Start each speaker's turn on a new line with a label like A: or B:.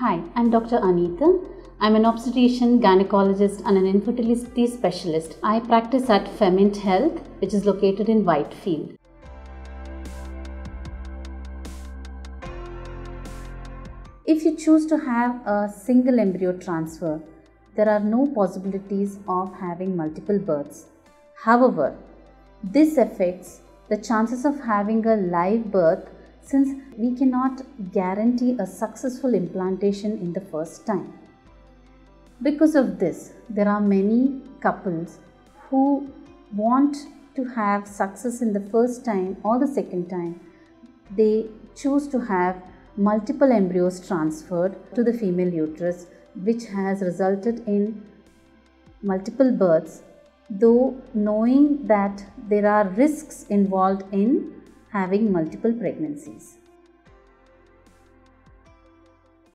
A: Hi, I'm Dr. Anitha. I'm an obstetrician, gynecologist, and an infertility specialist. I practice at Femiint Health, which is located in Whitefield. If you choose to have a single embryo transfer, there are no possibilities of having multiple births. However, this affects the chances of having a live birth since we cannot guarantee a successful implantation in the first time. Because of this, there are many couples who want to have success in the first time or the second time. They choose to have multiple embryos transferred to the female uterus, which has resulted in multiple births, though knowing that there are risks involved in having multiple pregnancies.